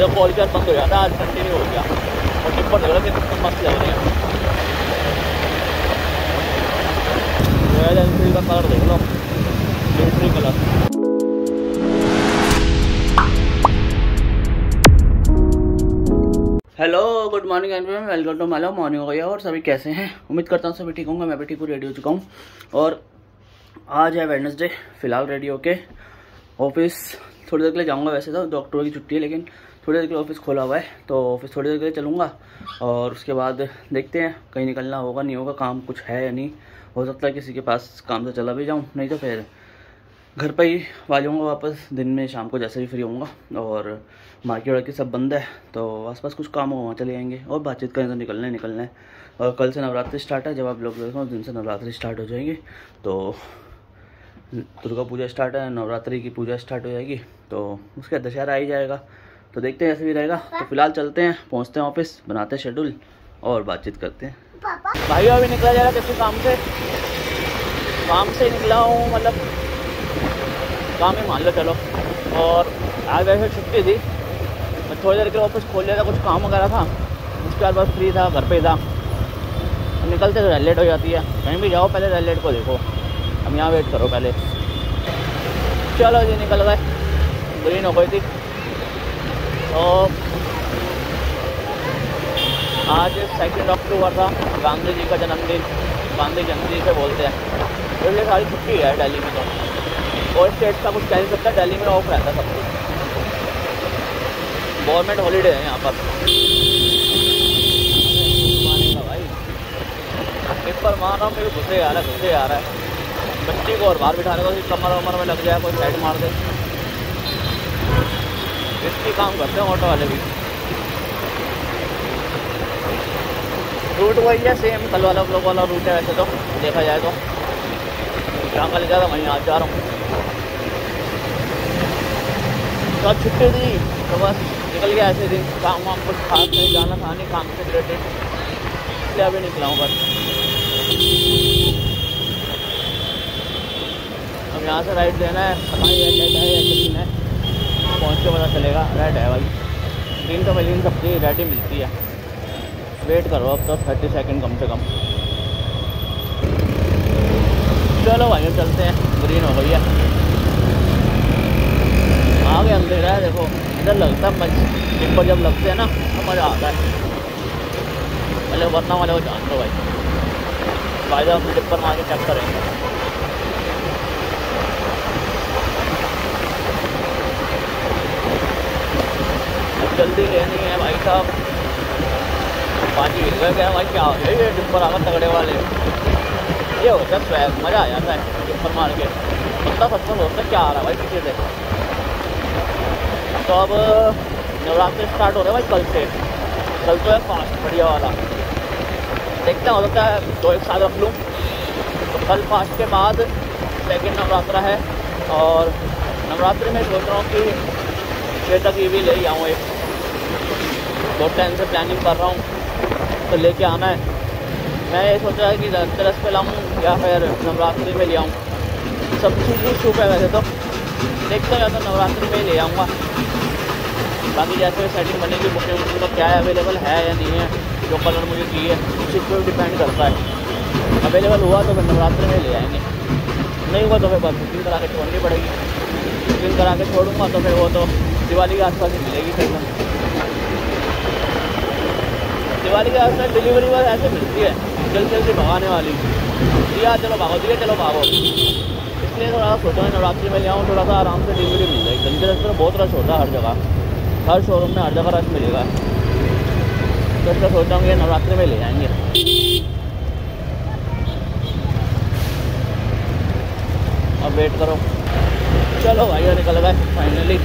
मेरा कॉल कर बंद हो गया था आज कंटिन्यू हो गया और टिप्पर लग रहा थे मस्त लग रहे हैं रॉयल एनफील्ड का कलर देख लो military colour hello good morning and welcome to Mala morning हो गया और सभी कैसे हैं? उम्मीद करता हूँ सभी ठीक होंगे, मैं भी ठीक हूँ रेडी हो चुका हूँ। और आज है वेडनेसडे फ़िलहाल रेडी होके। ऑफ़िस थोड़ी देर के लिए जाऊँगा वैसे तो डॉक्टरों की छुट्टी है, लेकिन थोड़ी देर के लिए ऑफ़िस खोला हुआ है तो ऑफ़िस थोड़ी देर के लिए चलूँगा और उसके बाद देखते हैं कहीं निकलना होगा, नहीं होगा, काम कुछ है या नहीं। हो सकता है किसी के पास काम से चला भी जाऊँ, नहीं तो फिर घर पर ही आ जाऊँगा वापस, दिन में शाम को जैसे भी फ्री होऊँगा और मार्केट वार्केट सब बंद है तो आसपास कुछ काम होगा, वहाँ चले जाएँगे और बातचीत करें तो निकलना है निकलना है। और कल से नवरात्रि स्टार्ट है, जब आप लोग देखो, दिन से नवरात्रि स्टार्ट हो जाएँगे तो दुर्गा पूजा स्टार्ट है नवरात्रि की पूजा स्टार्ट हो जाएगी तो उसके बाद दशहरा आ ही जाएगा। तो देखते हैं ऐसे भी रहेगा। तो फ़िलहाल चलते हैं पहुँचते हैं ऑफ़िस बनाते हैं शेड्यूल और बातचीत करते हैं। भाई अभी निकला जाएगा रहा किसी काम से। काम से निकला हूँ मतलब काम ही मान लो चलो। और आज वैसे छुट्टी थी मैं थोड़ी देर के ऑफ़िस खोल लिया था कुछ काम वगैरह था। उसके बाद बस फ्री था घर पे था। निकलते तो रेलेट हो जाती है। कहीं भी जाओ पहले लेट को देखो। हम यहाँ वेट करो पहले। चलो जी, निकल गए। ग्रीन हो गई थी। और आज सेकेंड अक्टूबर था, गांधी जी का जन्मदिन। गांधी जयंती से बोलते हैं। इसलिए सारी छुट्टी है दिल्ली में तो। और स्टेट का कुछ कह नहीं सकता, दिल्ली में ऑफ़ रहता सब कुछ। गवर्नमेंट हॉलीडे है यहाँ पर। भाई। पेपर मार रहा हूँ, मेरे गुस्से आ रहा है, गुस्से आ रहा है। बच्चे को और बाहर बिठाने को कमर वमर में लग जाए, कोई साइड मार दे। इसकी काम करते हैं ऑटो वाले भी। रूट वही है सेम कल वाला ब्लॉक वाला रूट है वैसे तो देखा जाए तो। जहाँ कल गया था वहीं आज जा रहा हूँ। तो छुट्टी थी तो बस निकल गया ऐसे दिन। काम वाम कुछ खास नहीं, जाना था नहीं, काम से रिलेटेड इसलिए अभी निकला हूँ बस। यहाँ से राइट लेना है। पता नहीं राइट है या ग्रीन है। पहुँच के पता चलेगा। रेड है भाई। ग्रीन तो सब सबकी रेड ही मिलती है। वेट करो अब तो थर्टी सेकेंड कम से कम। चलो भाई चलते हैं। ग्रीन हो गई है। आगे अंधेरा है, देखो। इधर लगता है मज पर जब लगते हैं ना तो मज़ा आता है। पहले वरना वाले को जानते हो भाई। फ़ायदा अपने टिप्पर मार के चेक करेंगे। बहुत जल्दी लेनी है भाई साहब। पानी हिल गया क्या भाई? क्या हो गया? ये डिपर आकर तगड़े वाले। ये होता है मज़ा आ जाता है डिपर मार के। बंदा सत्तर होता क्या आ रहा है भाई? पीछे से। तो अब, नवरात्र स्टार्ट हो रहे हैं भाई कल से। कल तो है फास्ट बढ़िया वाला। देखता हो सकता है दो एक साल रख लूँ। तो कल फास्ट के बाद सेकेंड नवरात्रा है। और नवरात्रि में सोच रहा हूँ कि छः तक ये भी ले आऊँ एक। बहुत टाइम से प्लानिंग कर रहा हूँ तो लेके आना है। मैं ये सोच रहा है कि धनतेरस पे लाऊँ या फिर नवरात्रि में ले आऊँ। सब चीज़ ही छुप है वैसे तो। देखते जाता तो नवरात्रि में ही ले आऊँगा। बाकी जैसे सेटिंग बनेगी बुकिंग बुकिंग तो क्या है अवेलेबल है या नहीं है, जो कलर मुझे चाहिए, उस चीज़ पर डिपेंड करता है। अवेलेबल हुआ तो फिर नवरात्रि में ले आएँगे। नहीं हुआ तो फिर बस बुकिंग करा के छोड़नी पड़ेगी। बुकिंग करा के छोड़ूँगा तो फिर वो तो दिवाली के आसपास ही मिलेगी फिर। दिवाली के अवसर डिलीवरी बस ऐसे मिलती है। जल्दी जल्दी भगाने वाली। भैया हाँ, चलो भागो दिया चलो भागो। इसलिए थोड़ा सा सोचा है, नवरात्रि में ले आऊँ, थोड़ा सा आराम से डिलीवरी मिल जाएगी। धनतेरस में तो बहुत रश होता है हर जगह। हर शोरूम में हर जगह रश मिलेगा। तो इसका सोचा हूँ ये नवरात्रि में ले जाएँगे अब वेट करो। चलो भाई निकल गए फाइनली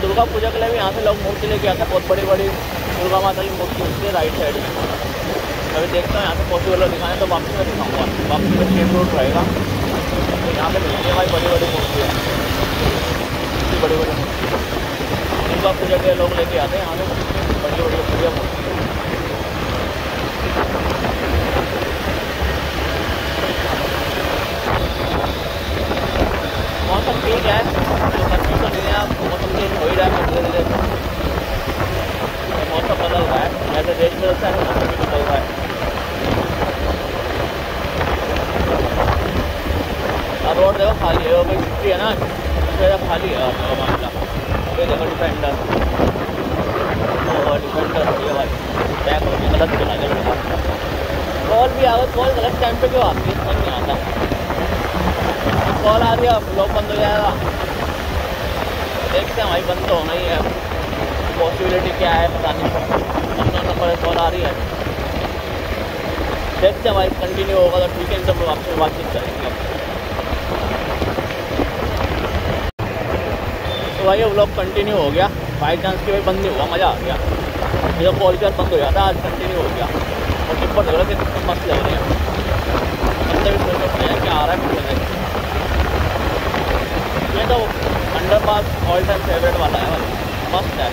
दुर्गा पूजा के लिए भी यहाँ से लोग मूर्ति लेके आते हैं। बहुत बड़ी बड़ी दुर्गा माता की मूर्ति होती है राइट साइड में। अभी देखता हूँ, यहाँ से पॉसिबल है। दिखाने तो वापसी में दिखाऊँगा। वापसी में सेम रोड रहेगा। तो यहाँ पे मिलेंगे भाई बड़ी बड़ी मूर्ति है इतनी बड़ी बड़ी दुर्गा पूजा के लोग लेके आते हैं। यहाँ पे बड़ी बड़ी पूजा मूर्ति मौसम ठीक है। लेकिन नोएडा में धीरे धीरे मौसम बदल रहा है यहाँ से रेड है मौसम भी बदल रहा है अब रोड देखो खाली है वो भाई है ना ज़्यादा खाली है मामला ये देखो डिफेंडर और डिफेंडर ये भाई बैक हो गया गलत चला गया कॉल भी आवाज़ कॉल गलत टाइम पे क्यों आती है समझ नहीं आता कॉल आ रही है लोग बंद हो जाएगा देखते हैं भाई, बंद तो होना ही है। पॉसिबिलिटी क्या है, पता नहीं। अननोन नंबर कॉल आ रही है। देखते हैं भाई कंटिन्यू होगा तो ठीक है, जब आपसे बातचीत करेंगे। तो भाई, ये व्लॉग कंटिन्यू हो गया। बाई चांस की भाई, बंद नहीं हुआ, मज़ा आ गया। मेरा कॉल कर बंद हो जाता आज कंटिन्यू हो गया। और टिप्पर लग रहा कितने मस्त लग रहे हैं। बंदे भी सोच हैं क्या आ रहा है मुझे ये तो under pass all time favourite वाला है। मस्त है।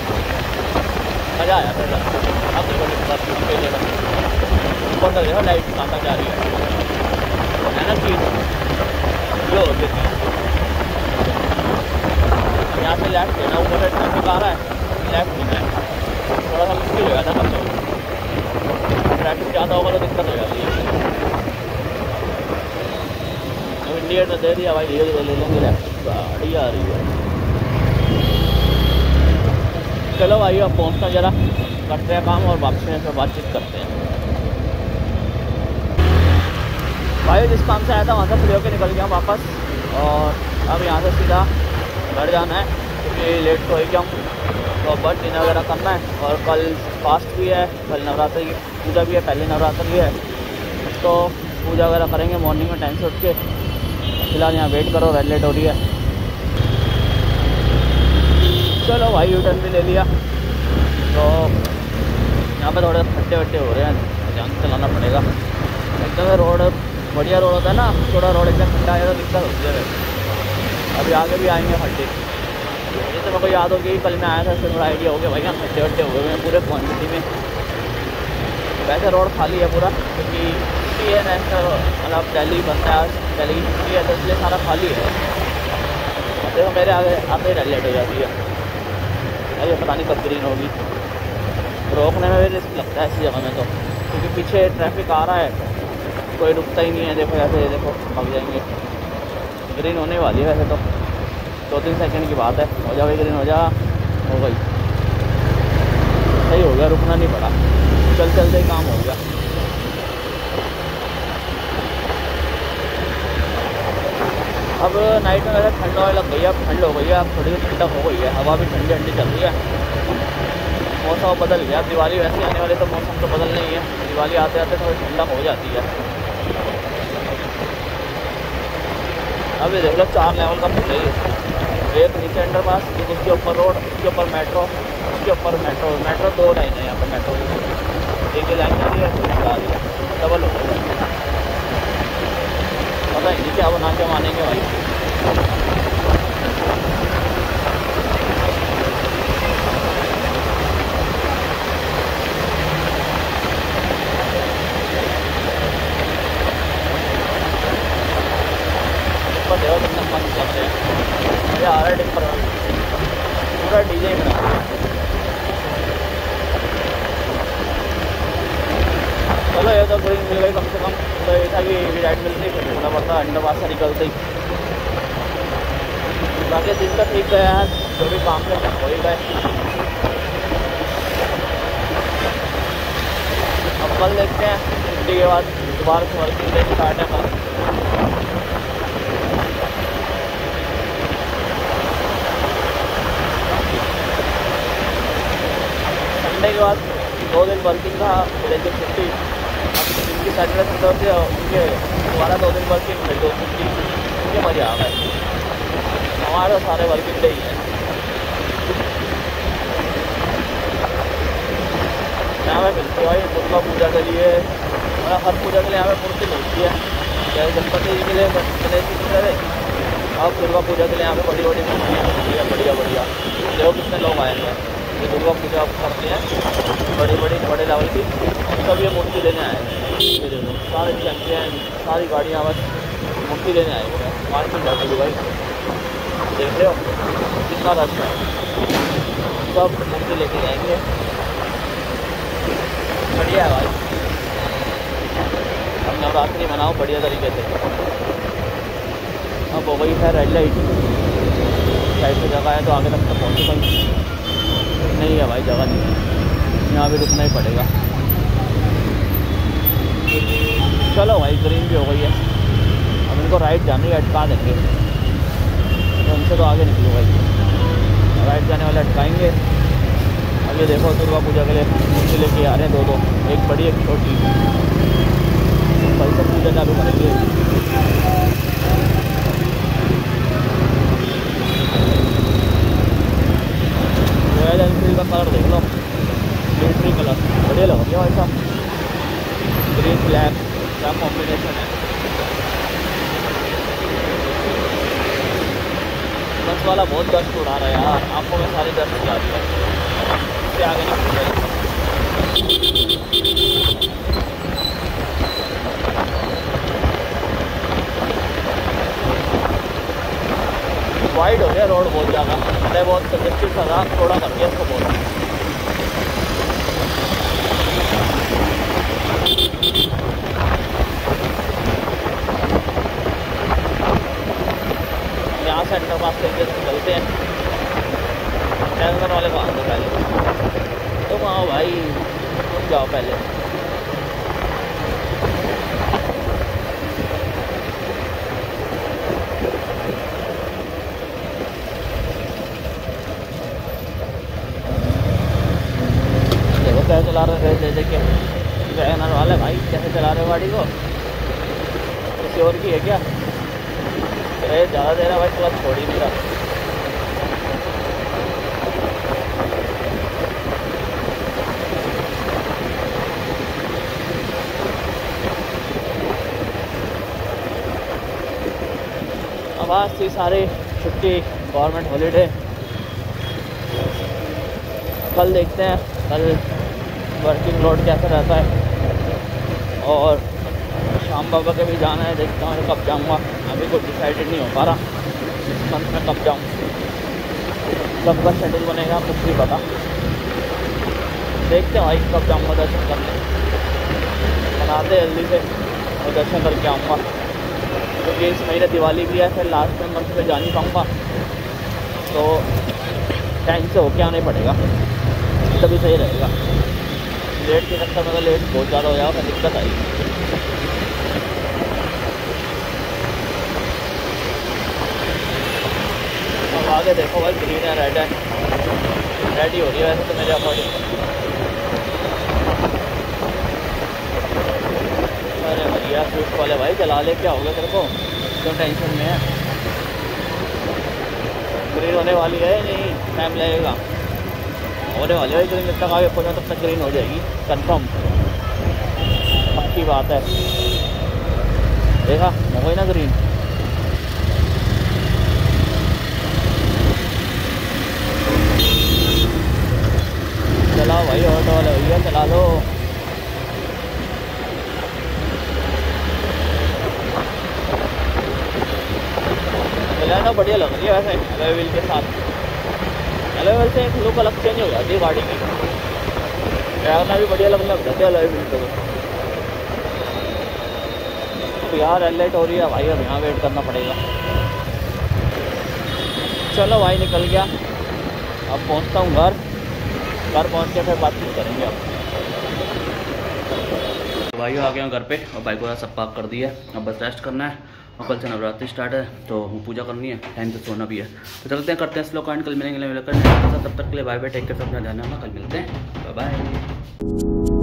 मज़ा आया फिर अब देखो पे ऊपर तक देखो लाइट तक जा रही है। है ना चीज़? जो होती है यहाँ से लेफ़्ट लेना ऊपर से ट्रैफ़िक आ रहा है। लेफ़्ट लेना है। थोड़ा सा मुश्किल हो जाता है मतलब ट्रैफ़िक ज़्यादा होगा तो दिक्कत हो जाती है। इंडिया तो दे दिया, भाई धीरे धीरे ले लेंगे। गाड़ी आ रही है। चलो भाई, अब पहुँचना जरा करते हैं काम और वापसी में फिर बातचीत करते हैं। भाई, जिस काम से आया था, वहाँ से फ्री होकर निकल गया वापस। और अब यहाँ से सीधा घर जाना है, क्योंकि लेट तो हो गया हूँ। तो बट डिनर वगैरह करना है। और कल फास्ट भी है, कल नवरात्रि की पूजा भी है, पहले नवरात्र भी है। तो पूजा वगैरह करेंगे मॉर्निंग में टाइम से उठ के फ़िलहाल यहाँ वेट करो रेड लेट हो रही है। चलो भाई यू टर्न भी ले लिया। तो यहाँ पे थोड़े खट्टे वट्टे हो रहे हैं ध्यान चलाना पड़ेगा। एकदम रोड बढ़िया रोड होता है ना, थोड़ा रोड एकदम ठंडा है तो दिक्कत होती है अभी आगे भी आएँगे खड्डे ये तो मेरे को याद हो गई, कल मैं आया था इससे थोड़ा आइडिया हो गया भाई, यहाँ खड्डे वट्टे हो गए हैं पूरे क्वान्टिटी में। वैसे रोड खाली है पूरा, क्योंकि छुट्टी है नेशनल मतलब दिल्ली बनता है दिल्ली सिटी है तो इसलिए सारा खाली है। देखो, मेरे आगे आते ही रेड लाइट हो जाती है। अरे पता नहीं कब ग्रीन होगी। रोकने में भी रिस्क लगता है ऐसी जगह में तो। क्योंकि पीछे ट्रैफ़िक आ रहा है, कोई रुकता ही नहीं है। देखो ऐसे, देखो, भाग जाएँगे। ग्रीन होने वाली है वैसे तो। दो तीन सेकंड की बात है। हो जा भाई ग्रीन हो जा। हो गई। सही हो गया, रुकना नहीं पड़ा। चल चलते ही काम हो गया। अब नाइट में वैसे ठंड होने लग गई है, अब ठंड हो गई है, अब थोड़ी सी ठंडक हो गई है, हवा भी ठंडी ठंडी चल रही है। मौसम बदल गया, दिवाली वैसे आने वाले तो मौसम तो बदल नहीं है। दिवाली आते आते थोड़ी ठंडक हो जाती है। अब ये देख लो, चार लेवल का पुल है एक नीचे अंडर पास एक उसके ऊपर रोड उसके ऊपर मेट्रो उसके ऊपर मेट्रो मेट्रो दो लाइन है यहाँ पर मेट्रो एक ही लाइन रही है रही है। डबल हो गई पता है क्या वो नाचे मानेंगे भाई टिप्पर देखो कितना मस्त लगते हैं ये आ रहा है टिप्पर पूरा डीजे ही बना दिया। चलो ये तो ग्रीन मिल गई कम से कम तो ये था कि राइट मिलती फिर थोड़ा पड़ता अंडर पास से निकलते ही बाकी दिन तो ठीक गया है जो भी काम थे हो ही गए अब कल देखते हैं। छुट्टी के बाद दोबारा से वर्किंग डे स्टार्ट है कल। संडे के बाद दो दिन वर्किंग था एक दिन छुट्टी। अब जिनकी सैटरडे संडे होती है उनके दोबारा दो दिन वर्किंग फिर दो छुट्टी। उनके मज़े आ गए। हमारे सारे वर्किंग ही है। यहाँ पे मिलती है दुर्गा पूजा के लिए मतलब हर पूजा के लिए यहाँ पे मूर्ति मिलती है। जैसे गणपति जी के लिए गणेश जी की तरह अब दुर्गा पूजा के लिए यहाँ पे बड़ी बड़ी मूर्तियाँ मिलती है, बढ़िया बढ़िया। देखो कितने लोग आए हैं। ये दुर्गा पूजा करते हैं, बड़ी बड़ी, बड़े लेवल की, सब ये मूर्ति लेने आए हैं। सारे चैंपियन सारी गाड़ियाँ बस मूर्ति लेने आए हैं। मार्केट जाती है भाई। देख रहे हो? कितना रश है। सब मूर्ति लेके जाएँगे। बढ़िया है भाई। अब नवरात्रि मनाओ, बढ़िया तरीके से। अब हो गई है रेड लाइट साइड से जगह है तो आगे तक तो पहुँचू कहीं नहीं है भाई, जगह नहीं है। यहाँ भी रुकना ही पड़ेगा। चलो भाई ग्रीन भी हो गई है। अब इनको राइट जाने अटका देंगे। तो उनसे तो आगे निकलो भाई। राइट जाने वाले अटकाएँगे। अब ये देखो, दुर्गा पूजा के लिए मूर्ति लेके आ रहे हैं दो दो एक बड़ी, एक छोटी। कल से पूजा चालू करेंगे। रॉयल एनफील्ड का कलर देख लो। मिलिट्री कलर बढ़िया लग भाई साहब। ग्रीन ब्लैक क्या कॉम्बिनेशन है? बस वाला बहुत दस्त उड़ा रहा है यार। आँखों में सारी दस्त जा रही है। से आगे वाइड हो गया रोड बहुत ज़्यादा। पहले बहुत कंजेस्टेड था थोड़ा कर दिया इसको बहुत। यहाँ से अंडर पास करके चलते हैं। टैंकर वाले को आते पहले। तुम आओ भाई, तुम जाओ पहले। देखो कैसे चला रहे थे देखे वैगनर वाले भाई, कैसे चला रहे गाड़ी को? किसी और की है क्या? अरे ज़्यादा देर है भाई थोड़ा छोड़ ही नहीं रहा। आज थी सारे छुट्टी, गवर्नमेंट हॉलीडे। कल देखते हैं, कल वर्किंग लोड कैसा रहता है। और शाम बाबा के भी जाना है, देखता हूँ कब जाऊँगा। अभी कुछ डिसाइडेड नहीं हो पा रहा। इस मंथ में कब जाऊँ? कब का शेड्यूल बनेगा, कुछ भी पता। देखते हैं भाई कब जाऊँगा दर्शन करने। बनाते जल्दी से, और दर्शन करके आऊँगा। क्योंकि इस महीने दिवाली भी है, फिर लास्ट में मंथ में जा नहीं पाऊँगा। तो टाइम से होके आने पड़ेगा। तभी सही रहेगा। लेट के चक्कर में तो लेट बहुत ज़्यादा हो जाएगा दिक्कत आएगी। आगे देखो भाई ग्रीन है रेड है। रेडी हो रही है वैसे तो मेरे अकॉर्डिंग अरे भैया स्विफ्ट वाले भाई चला ले, क्या हो गया तेरे को? क्यों टेंशन में है? ग्रीन होने वाली है नहीं? टाइम लगेगा। होने वाली है ग्रीन जब तक आगे पहुँचा तब तक ग्रीन हो जाएगी। कंफर्म पक्की बात है। देखा, हो गई ना ग्रीन भाई ऑटो वाले भैया चला लो ना बढ़िया लग रही है वैसे व्हील के साथ एलोए व्हील से एक लुक अलग चेंज हो जाती है गाड़ी की ड्राइवर भी बढ़िया लगने लग जाती है पे तो यार लाइट हो रही है भाई अब यहाँ वेट करना पड़ेगा चलो भाई, निकल गया। अब पहुँचता हूँ घर। घर पहुँच के फिर बातचीत करेंगे आप। तो भाई आ गया घर पे, और बाइक वगैरह सब पाक कर दिया अब बस रेस्ट करना है, और कल से नवरात्रि स्टार्ट है तो पूजा करनी है टाइम से सोना भी है। तो चलते हैं, करते हैं स्लो कांड कल मिलेंगे मिलकर तब तक के लिए बाय बाय टेक कर अपना ध्यान कल मिलते हैं। Bye bye